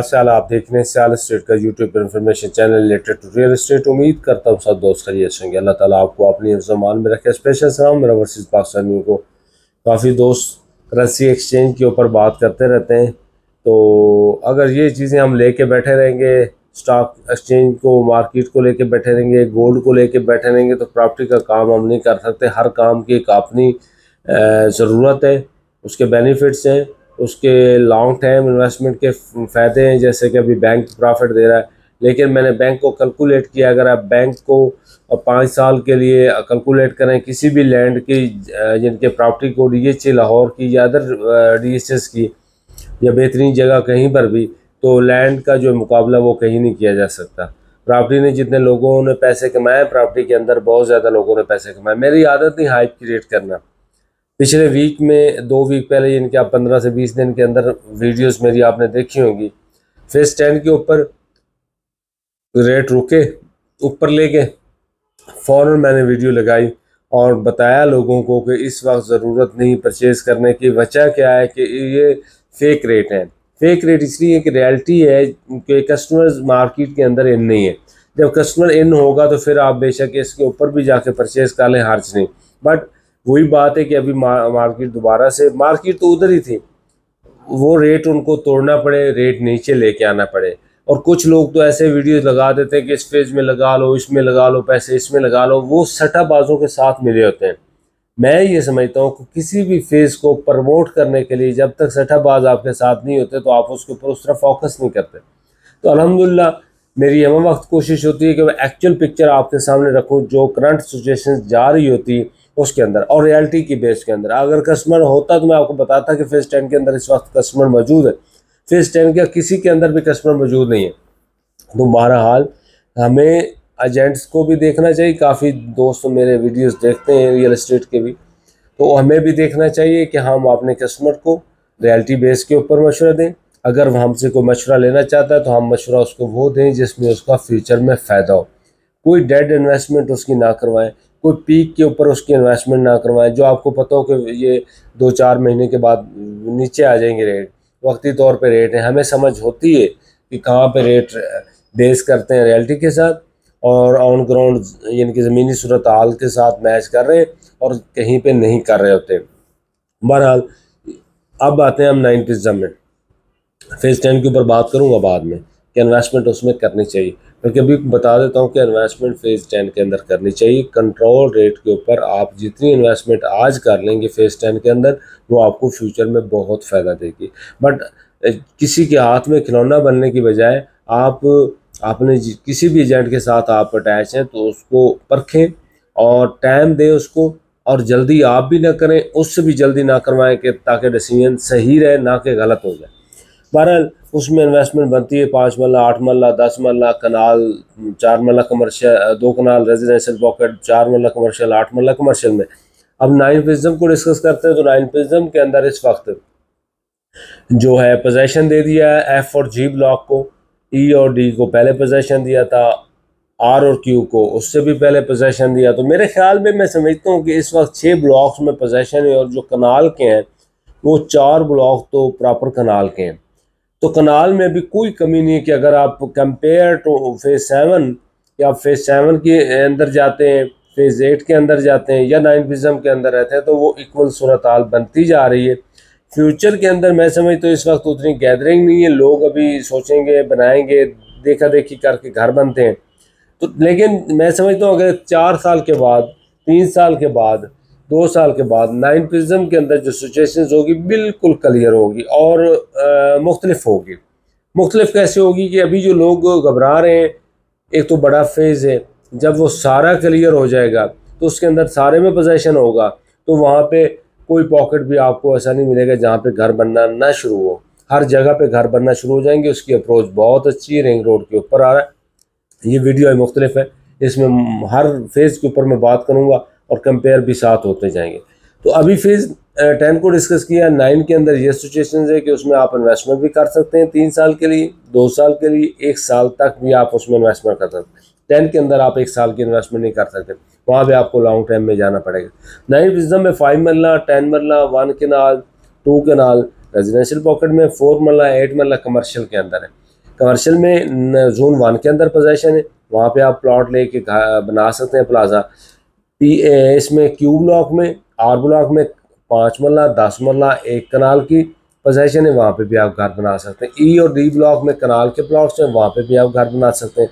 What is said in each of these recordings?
साल आप देख रहे हैं सियाल स्टेट का यूट्यूब पर information channel related to real estate उम्मीद करता हूँ सब दोस्त खरीद होंगे। अल्लाह ताला आपको अपनी जमान में रखे। स्पेशल सलाम मेरा वर्सेस पाकिस्तानियों को। काफ़ी दोस्त करेंसी एक्सचेंज के ऊपर बात करते रहते हैं। तो अगर ये चीज़ें हम लेके बैठे रहेंगे स्टॉक एक्सचेंज को मार्केट को लेके बैठे रहेंगे गोल्ड को लेके बैठे रहेंगे तो प्रॉपर्टी का काम हम नहीं कर सकते। हर काम की एक अपनी ज़रूरत है। उसके बेनिफिट्स हैं। उसके लॉन्ग टर्म इन्वेस्टमेंट के फ़ायदे हैं, जैसे कि अभी बैंक प्रॉफिट दे रहा है। लेकिन मैंने बैंक को कैलकुलेट किया, अगर आप बैंक को पाँच साल के लिए कैलकुलेट करें किसी भी लैंड की जिनके प्रॉपर्टी को डी लाहौर की या अदर डी की या बेहतरीन जगह कहीं पर भी तो लैंड का जो मुकाबला वो कहीं नहीं किया जा सकता। प्रॉपर्टी ने जितने लोगों ने पैसे कमाए प्रॉपर्टी के अंदर बहुत ज़्यादा लोगों ने पैसे कमाए। मेरी आदत नहीं हाइप क्रिएट करना। पिछले वीक में, दो वीक पहले यानी कि आप पंद्रह से बीस दिन के अंदर वीडियोस मेरी आपने देखी होंगी। फेस टेन के ऊपर रेट रुके, ऊपर ले गए। फ़ौर मैंने वीडियो लगाई और बताया लोगों को कि इस वक्त ज़रूरत नहीं परचेज़ करने की, वजह क्या है कि ये फेक रेट हैं। फेक रेट इसलिए कि रियलिटी है कि कस्टमर मार्केट के अंदर इन नहीं है। जब कस्टमर इन होगा तो फिर आप बेशक इसके ऊपर भी जाके परचेज़ कर लें हर्ज नहीं। बट वही बात है कि अभी मार्केट दोबारा से, मार्केट तो उधर ही थी। वो रेट उनको तोड़ना पड़े रेट नीचे लेके आना पड़े। और कुछ लोग तो ऐसे वीडियोस लगा देते हैं कि इस फ़ेज़ में लगा लो, इसमें लगा लो, पैसे इसमें लगा लो, वो सट्टाबाजों के साथ मिले होते हैं। मैं ये समझता हूँ कि किसी भी फ़ेज़ को प्रमोट करने के लिए जब तक सट्टाबाज आपके साथ नहीं होते तो आप उसके ऊपर उस तरह फोकस नहीं करते। तो अलहमदिल्ला, मेरी हम वक्त कोशिश होती है कि मैं एक्चुअल पिक्चर आपके सामने रखूँ, जो करंट सिचुएशन जा रही होती उसके अंदर और रियलिटी की बेस के अंदर। अगर कस्टमर होता तो मैं आपको बताता कि फ़ेज़ टेन के अंदर इस वक्त कस्टमर मौजूद है। फ़ेज़ टेन के किसी के अंदर भी कस्टमर मौजूद नहीं है। तो बहरहाल, हमें एजेंट्स को भी देखना चाहिए। काफ़ी दोस्त मेरे वीडियोस देखते हैं रियल इस्टेट के भी। तो हमें भी देखना चाहिए कि हम अपने कस्टमर को रियलिटी बेस के ऊपर मशवरा दें। अगर वह हमसे कोई मशवरा लेना चाहता है तो हम मशवरा उसको वो दें जिसमें उसका फ्यूचर में फ़ायदा हो। कोई डेड इन्वेस्टमेंट उसकी ना करवाएँ। कोई पीक के ऊपर उसकी इन्वेस्टमेंट ना करवाएँ, जो आपको पता हो कि ये दो चार महीने के बाद नीचे आ जाएँगे रेट वक्ती तौर पे रेट है। हमें समझ होती है कि कहाँ पे रेट बेस करते हैं रियलिटी के साथ और ऑन ग्राउंड यानी कि ज़मीनी सूरत हाल के साथ मैच कर रहे हैं और कहीं पे नहीं कर रहे होते। बहरहाल, अब आते हैं हम नाइन पिज़्ज़ा में। फ़ेज़ टेन के ऊपर बात करूँगा बाद में कि इन्वेस्टमेंट उसमें करनी चाहिए। क्योंकि अभी बता देता हूँ कि इन्वेस्टमेंट फ़ेज़ टेन के अंदर करनी चाहिए। कंट्रोल रेट के ऊपर आप जितनी इन्वेस्टमेंट आज कर लेंगे फ़ेज़ टेन के अंदर, वो आपको फ्यूचर में बहुत फ़ायदा देगी। बट किसी के हाथ में खिलौना बनने की बजाय आप, आपने किसी भी एजेंट के साथ आप अटैच हैं तो उसको परखें और टाइम दें उसको और जल्दी आप भी ना करें, उससे भी जल्दी ना करवाएँ कि ताकि डिसीज़न सही रहे, ना कि गलत हो जाए। बहरहाल उसमें इन्वेस्टमेंट बनती है, पाँच मल्ला, आठ मल्ला, दस मल्ला, कनाल, चार मल्ला कमर्शियल दो कनाल रेजिडेंशियल पॉकेट चार मल्ला कमर्शियल आठ मल्ला कमर्शियल में। अब नाइन पिज्म को डिस्कस करते हैं तो नाइन पिज्म के अंदर इस वक्त जो है पोजेशन दे दिया है एफ़ और जी ब्लॉक को ई e और डी को पहले पोजेशन दिया था आर और क्यू को उससे भी पहले पोजेशन दिया। तो मेरे ख्याल में, मैं समझता हूँ कि इस वक्त छः ब्लॉक्स में पोजेशन है और जो कनाल के हैं, वो चार ब्लॉक तो प्रॉपर कनाल के हैं। तो कनाल में भी कोई कमी नहीं है कि अगर आप कंपेयर टू तो फ़ेज़ सेवन या फ़ेज़ सेवन के अंदर जाते हैं फ़ेज़ एट के अंदर जाते हैं, या नाइन फिज़म के अंदर रहते हैं तो वो इक्वल सूरत हाल बनती जा रही है। फ्यूचर के अंदर मैं समझता तो इस वक्त उतनी गैदरिंग नहीं है, लोग अभी सोचेंगे, बनाएँगे देखा देखी करके घर बनते हैं। तो लेकिन मैं समझता तो हूँ, अगर चार साल के बाद, तीन साल के बाद दो साल के बाद नाइन प्रिज्म के अंदर जो सिचुएशन होगी बिल्कुल क्लियर होगी और मुख्तलिफ़ होगी। मुख्तलिफ़ कैसे होगी कि अभी जो लोग घबरा रहे हैं, एक तो बड़ा फ़ेज़ है, जब वो सारा क्लियर हो जाएगा तो उसके अंदर सारे में पोजेशन होगा तो वहाँ पे कोई पॉकेट भी आपको ऐसा नहीं मिलेगा जहाँ पे घर बनना ना शुरू हो। हर जगह पे घर बनना शुरू हो जाएँगे, उसकी अप्रोच बहुत अच्छी है रिंग रोड के ऊपर आ रहा है। ये वीडियो है, मुख्तलिफ़ है। इसमें हर फ़ेज़ के ऊपर मैं बात करूँगा। और कंपेयर भी साथ होते जाएँगे। तो अभी फ़ेज़ टेन को डिस्कस किया नाइन के अंदर ये सिचुएशन है कि उसमें आप इन्वेस्टमेंट भी कर सकते हैं तीन साल के लिए, दो साल के लिए, एक साल तक भी आप उसमें इन्वेस्टमेंट कर सकते हैं। टेन के अंदर आप एक साल की इन्वेस्टमेंट नहीं कर सकते, वहाँ भी आपको लॉन्ग टर्म में जाना पड़ेगा। नाइन विजम में फाइव मरला टेन मरला वन के नाल टू के नाल रेजिडेंशियल पॉकेट में four marla eight marla commercial के अंदर है। कमर्शियल में जोन वन के अंदर पोजेशन है, वहाँ पे आप प्लॉट लेके बना सकते हैं प्लाजा पी इसमें क्यू ब्लॉक में आर ब्लॉक में, पाँच मरला दस मरला एक कनाल की पोजेशन है, वहाँ पे भी आप घर बना सकते हैं। ई e और डी ब्लॉक में कनाल के प्लॉट्स हैं, वहाँ पे भी आप घर बना सकते हैं।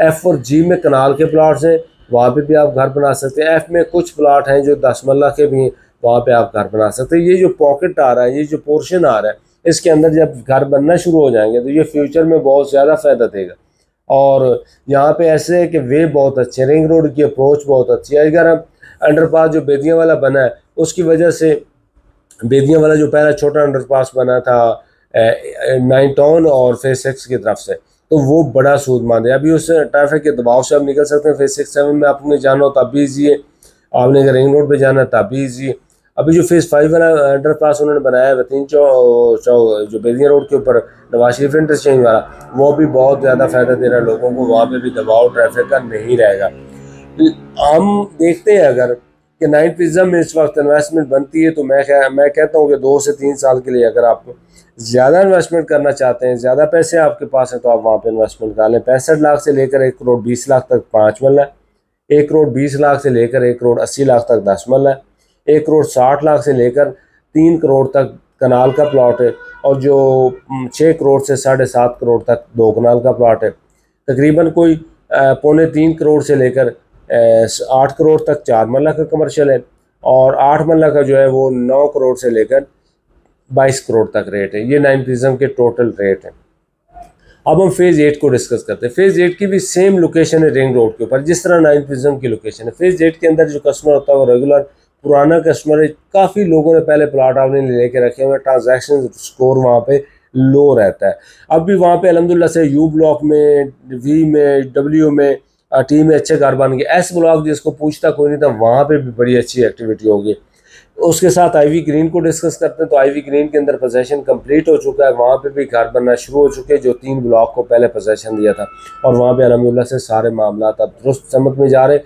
एफ़ और जी में कनाल के प्लॉट्स हैं, वहाँ पे भी आप घर बना सकते हैं। एफ़ में कुछ प्लाट हैं जो दस मरला के भी हैं, वहाँ पे आप घर बना सकते हैं। ये जो पॉकेट आ रहा है, ये जो पोर्शन आ रहा है, इसके अंदर जब घर बनना शुरू हो जाएँगे तो ये फ्यूचर में बहुत ज़्यादा फ़ायदा देगा। और यहाँ पे ऐसे है कि वे बहुत अच्छे रिंग रोड की अप्रोच बहुत अच्छी है। अगर हम अंडरपास जो बेदियाँ वाला बना है, उसकी वजह से बेदियाँ वाला जो पहला छोटा अंडरपास बना था नाइन टाउन और फेस सिक्स की तरफ़ से तो वो बड़ा सूदमंद है। अभी उस ट्रैफ़िक के दबाव से आप निकल सकते हैं। फेस सिक्स सेवन में आपने जाना हो तब भी ईजी है। आपने अगर रिंग रोड पर जाना है तब भी ईजी है। अभी जो फ़ेज़ फाइव वाला अंडर पास उन्होंने बनाया है, वतीन चौ चौ, जो बेदिया रोड के ऊपर, नवाज़ शरीफ इंटरचेंज वाला, वो भी बहुत ज़्यादा फ़ायदा दे रहा है लोगों को, वहाँ पर भी दबाव ट्रैफ़िक का नहीं रहेगा। हम देखते हैं अगर कि नाइट पिज़्ज़ा में इस वक्त इन्वेस्टमेंट बनती है तो मैं मैं कहता हूँ कि दो से तीन साल के लिए अगर आप ज़्यादा इन्वेस्टमेंट करना चाहते हैं, ज़्यादा पैसे आपके पास हैं तो आप वहाँ पे इन्वेस्टमेंट कर लें पैंसठ लाख से लेकर एक करोड़ बीस लाख तक पाँच मल है। एक करोड़ बीस लाख से लेकर एक करोड़ अस्सी लाख तक दस मल है। एक करोड़ साठ लाख से लेकर तीन करोड़ तक कनाल का प्लॉट है और जो छः करोड़ से साढ़े सात करोड़ तक दो कनाल का प्लॉट है। तकरीबन कोई पौने तीन करोड़ से लेकर आठ करोड़ तक चार मल्ला का कमर्शियल है और आठ मल्ला का जो है वो नौ करोड़ से लेकर बाईस करोड़ तक रेट है। ये नाइन प्रिज्म के टोटल रेट हैं। अब हम फ़ेज़ एट को डिस्कस करते हैं। फ़ेज़ एट की भी सेम लोकेशन है रिंग रोड के ऊपर। जिस तरह नाइन प्रिज्म की लोकेशन है। फ़ेज़ एट के अंदर जो कस्टमर होता है वो रेगुलर पुराना कस्टमर है, काफ़ी लोगों ने पहले प्लाट आपने लेके रखे हुए ट्रांजैक्शन स्कोर वहाँ पे लो रहता है। अब भी वहाँ पे अलहमदिल्ला से यू ब्लॉक में वी में डब्ल्यू में टी में अच्छे घर बन गए। एस ब्लॉक जिसको पूछता कोई नहीं था, वहाँ पे भी बड़ी अच्छी एक्टिविटी होगी। उसके साथ आईवी ग्रीन को डिस्कस करते हैं तो आईवी ग्रीन के अंदर पोजेशन कंप्लीट हो चुका है। वहाँ पे भी घर बनना शुरू हो चुके हैं, जो तीन ब्लॉक को पहले पोजेशन दिया था। और वहाँ पे अलहमदिल्ला से सारे मामला अब दुरुस्त समझ में जा रहे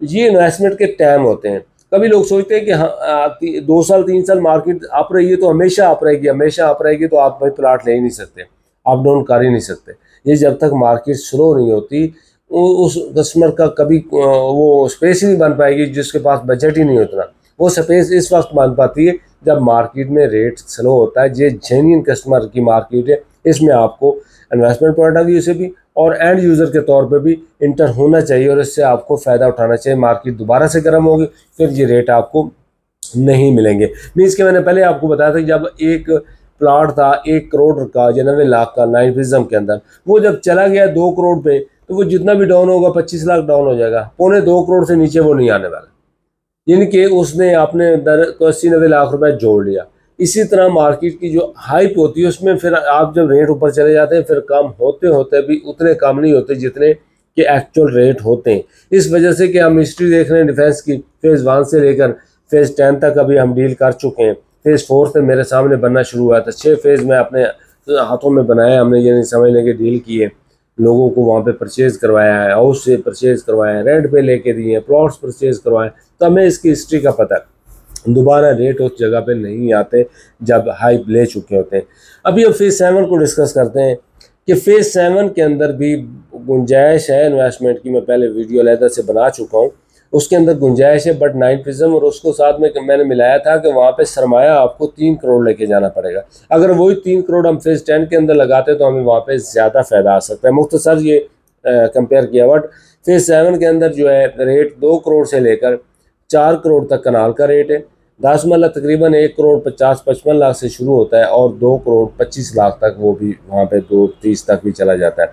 ये इन्वेस्टमेंट के टाइम होते हैं। कभी लोग सोचते हैं कि हाँ दो साल, तीन साल मार्केट आप रही है तो हमेशा आप रहेगी, हमेशा आप रहेगी तो आप भाई प्लाट ले ही नहीं सकते। अप डाउन कर ही नहीं सकते। ये जब तक मार्केट स्लो नहीं होती उस कस्टमर का कभी वो स्पेस ही नहीं बन पाएगी, जिसके पास बजट ही नहीं उतना वो स्पेस इस वक्त बन पाती है, जब मार्केट में रेट स्लो होता है। ये जेन्यन कस्टमर की मार्केट है, इसमें आपको इन्वेस्टमेंट पॉइंट ऑफ़ व्यू से भी और एंड यूज़र के तौर पे भी इंटर होना चाहिए और इससे आपको फ़ायदा उठाना चाहिए। मार्केट दोबारा से गर्म होगी, फिर ये रेट आपको नहीं मिलेंगे। मीन्स के मैंने पहले आपको बताया था जब एक प्लाट था, एक करोड़ का या नबे लाख का नाइन फिज्म के अंदर, वो जब चला गया दो करोड़ पे तो वो जितना भी डाउन होगा, पच्चीस लाख डाउन हो जाएगा। पौने दो करोड़ से नीचे वो नहीं आने वाला। यानी कि उसने, आपने दर, अस्सी नबे लाख रुपए जोड़ लिया। इसी तरह मार्केट की जो हाइप होती है, उसमें फिर आप जब रेट ऊपर चले जाते हैं, फिर कम होते होते भी उतने कम नहीं होते जितने के एक्चुअल रेट होते हैं। इस वजह से कि हम हिस्ट्री देख रहे हैं डिफेंस की फ़ेज़ वन से लेकर फ़ेज़ टेन तक अभी हम डील कर चुके हैं। फ़ेज़ फोर से मेरे सामने बनना शुरू हुआ था। छः फ़ेज़ में अपने हाथों में बनाया, हमने ये नहीं समझ लें कि डील किए लोगों को वहाँ पे परचेज़ करवाया है हाउस से परचेज़ करवाया है रेंट पे लेके दिए हैं प्लॉट्स परचेज़ करवाए तो हमें इसकी हिस्ट्री का पता दोबारा रेट उस जगह पे नहीं आते जब हाइप ले चुके होते हैं। अभी अब फ़ेज़ सेवन को डिस्कस करते हैं कि फ़ेज़ सेवन के अंदर भी गुंजाइश है इन्वेस्टमेंट की, मैं पहले वीडियो लहदा से बना चुका हूँ। उसके अंदर गुंजाइश है बट नाइन फिज़म और उसको साथ में मैंने मिलाया था कि वहाँ पे सरमाया आपको तीन करोड़ लेके जाना पड़ेगा। अगर वही तीन करोड़ हम फ़ेज़ टेन के अंदर लगाते तो हमें वहाँ पे ज़्यादा फ़ायदा आ सकता है। मुख्तसर ये कंपेयर किया बट फ़ेज़ सेवन के अंदर जो है रेट दो करोड़ से लेकर चार करोड़ तक कनाल का रेट है। दास मल्ला तकरीबन एक करोड़ पचास, पचपन लाख से शुरू होता है और दो करोड़ पच्चीस लाख तक वो भी वहाँ पे दो, तीस तक भी चला जाता है।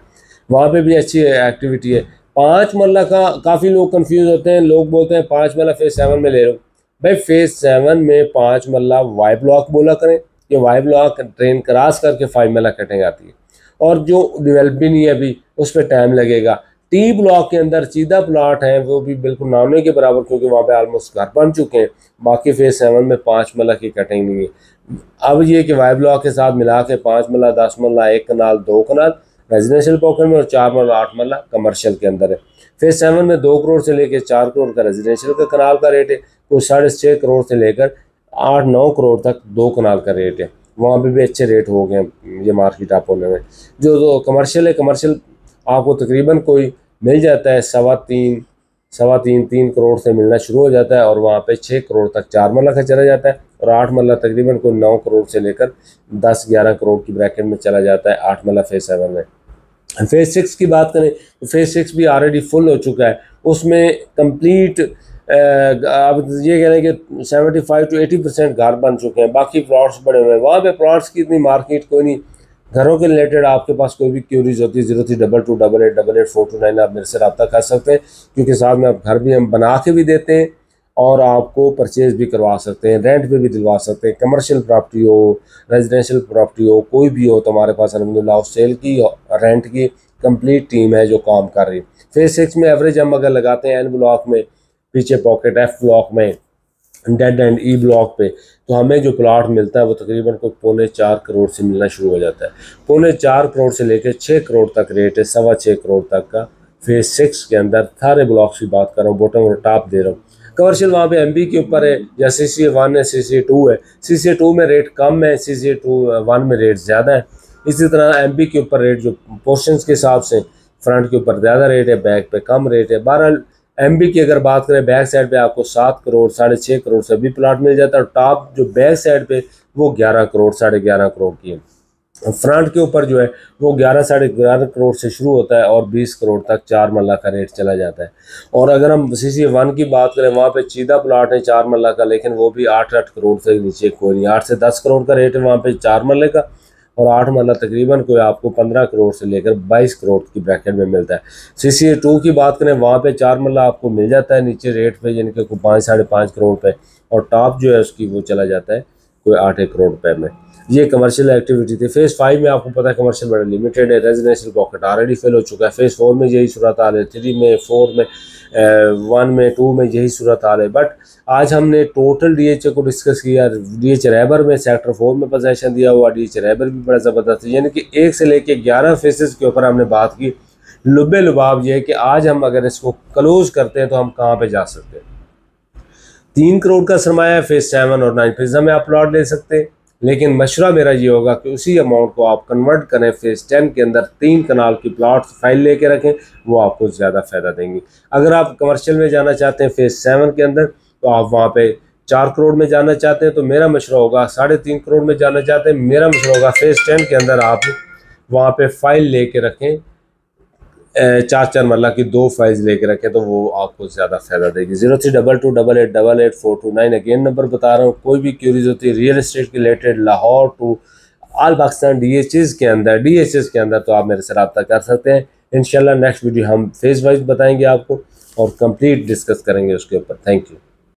वहाँ पे भी अच्छी एक्टिविटी है। पाँच मल्ला का काफ़ी लोग कंफ्यूज होते हैं, लोग बोलते हैं, पाँच मल्ला फ़ेज़ सेवन में ले लो। भाई फ़ेज़ सेवन में पाँच मल्ला वाई ब्लॉक बोला करें, ये वाई ब्लॉक ट्रेन क्रॉस करके फाइव मल्ला कटिंग आती है। और जो डेवलप भी नहीं है अभी, उस पर टाइम लगेगा। टी ब्लॉक के अंदर सीधा प्लाट है, वो भी बिल्कुल नामने के बराबर, क्योंकि वहाँ पे ऑलमोस्ट घर बन चुके हैं। बाकी फ़ेज़ सेवन में पाँच मल्ला की कटिंग नहीं है अब ये कि वाई ब्लॉक के साथ मिला के पाँच मल्ला, दस मल्ला, एक कनाल, दो कनाल रेजिडेंशियल पॉकेट में और चार मल्ला, आठ मल्ला कमर्शियल के अंदर है। फ़ेज़ सेवन में दो करोड़ से लेकर चार करोड़ का रेजिडेंशियल का कनाल का रेट है। कुछ साढ़े छः करोड़ से लेकर आठ नौ करोड़ तक दो कनाल का रेट है। वहाँ पे भी अच्छे रेट हो गए ये मार्केट आप होने में जो कमर्शियल है कमर्शियल आपको तकरीबन कोई मिल जाता है सवा तीन सवा तीन तीन करोड़ से मिलना शुरू हो जाता है और वहाँ पे छः करोड़ तक चार मरला का चला जाता है और आठ मरला तकरीबन कोई नौ करोड़ से लेकर दस, ग्यारह करोड़ की ब्रैकेट में चला जाता है आठ मरला फ़ेज़ सेवन में। फ़ेज़ सिक्स की बात करें तो फ़ेज़ सिक्स भी ऑलरेडी फुल हो चुका है। उसमें कंप्लीट आप ये कह रहे हैं कि seventy five to eighty percent घर बन चुके हैं। बाकी प्लॉट्स बड़े हुए हैं। वहाँ पे प्लॉट्स की इतनी मार्केट कोई नहीं। घरों के रिलेटेड आपके पास कोई भी क्यूरीज होती है zero three double two double eight double eight four two nine आप मेरे से रब्ता कर सकते हैं, क्योंकि साथ में आप घर भी हम बना के भी देते हैं और आपको परचेज भी करवा सकते हैं रेंट पे भी दिलवा सकते हैं कमर्शियल प्रॉपर्टी हो रेजिडेंशियल प्रॉपर्टी हो, कोई भी हो तो हमारे पास अलहमदिल्ला सेल की रेंट की कंप्लीट टीम है जो काम कर रही है। फ़ेज़ सिक्स में एवरेज हम अगर लगाते हैं एन ब्लॉक में, पीछे पॉकेट एफ़ ब्लॉक में डेड एंड ई ब्लॉक पे तो हमें जो प्लाट मिलता है वो तकरीबन कोई पौने चार करोड़ से मिलना शुरू हो जाता है। पौने चार करोड़ से लेकर छः करोड़ तक रेट है, सवा छः करोड़ तक का फ़ेज़ सिक्स के अंदर। सारे ब्लॉक्स की बात कर रहा हूँ बॉटम और टॉप दे रहा हूँ। कमर्शियल वहाँ पे एमबी के ऊपर है, या सी सी वन है सी सी टू है। सी सी टू में रेट कम है सी सी टू वन में रेट ज़्यादा है। इसी तरह एमबी के ऊपर रेट जो पोर्शन के हिसाब से फ्रंट के ऊपर ज़्यादा रेट है बैक पे कम रेट है। बहरहाल एमबी की अगर बात करें, बैक साइड पे आपको सात करोड़, साढ़े छः करोड़ से भी प्लाट मिल जाता है। और टॉप जो बैक साइड पे, वो ग्यारह करोड़, साढ़े ग्यारह करोड़ की है। फ्रंट के ऊपर जो है, वो ग्यारह, साढ़े ग्यारह करोड़ से शुरू होता है और बीस करोड़ तक चार मल्ला का रेट चला जाता है। और अगर हम सी सी वन की बात करें, वहाँ पे चीदा प्लाट है चार मल्ला का, लेकिन वो भी आठ आठ करोड़ से नीचे कोई नहीं, आठ से दस करोड़ का रेट है वहाँ पे चार मल्ले का। और आठ मरला तकरीबन कोई आपको पंद्रह करोड़ से लेकर बाईस करोड़ की ब्रैकेट में मिलता है। सी सी टू की बात करें, वहाँ पे चार मरला आपको मिल जाता है नीचे रेट पे, यानी कि पाँच, साढ़े पाँच करोड़ पे, और टॉप जो है उसकी वो चला जाता है, कोई आठ एक करोड़ रुपये में। ये कमर्शियल एक्टिविटी थी। फ़ेज़ फाइव में आपको पता है कमर्शियल बड़ा लिमिटेड है रेजिडेंशियल पॉकेट ऑलरेडी फेल हो चुका है। फ़ेज़ फोर में यही सूरत हाल है थ्री में फोर में वन में टू में यही सूरत हाल है। बट आज हमने टोटल डी एच ए को डिस्कस किया डी एच रैबर में सेक्टर फोर में पोजेशन दिया हुआ डी एच रैबर भी बड़ा ज़बरदस्त है। यानी कि एक से लेके ग्यारह फेसेस के ऊपर हमने बात की। लुबे लुबाब ये है कि आज हम अगर इसको क्लोज करते हैं तो हम कहाँ पर जा सकते हैं? तीन करोड़ का सरमाया है फ़ेज़ सेवन और नाइन फ़ेज़ हमें आप प्लॉट ले सकते हैं। लेकिन मशवरा मेरा ये होगा कि उसी अमाउंट को आप कन्वर्ट करें फ़ेज़ टेन के अंदर तीन कनाल की प्लाट्स फ़ाइल लेके रखें, वो आपको ज़्यादा फ़ायदा देंगी। अगर आप कमर्शियल में जाना चाहते हैं फ़ेज़ सेवन के अंदर तो आप वहाँ पर चार करोड़ में जाना चाहते हैं तो मेरा मशुरा होगा साढ़े तीन करोड़ में जाना चाहते हैं, मेरा मशुरा होगा फ़ेज़ टेन के अंदर आप वहाँ पर फ़ाइल ले रखें चार चार मरला की दो फाइज लेके रखें तो वो आपको ज़्यादा फ़ायदा देगी। Zero three double two double eight double eight four two nine again number बता रहा हूँ। कोई भी क्यूरीज होती है रियल इस्टेट के related Lahore to all Pakistan D H S के अंदर डी एच एस के अंदर तो आप मेरे से रब्ता कर सकते हैं। इन नेक्स्ट वीडियो हम फ़ेज़ वाइज बताएँगे आपको और कंप्लीट डिस्कस करेंगे उसके ऊपर। Thank you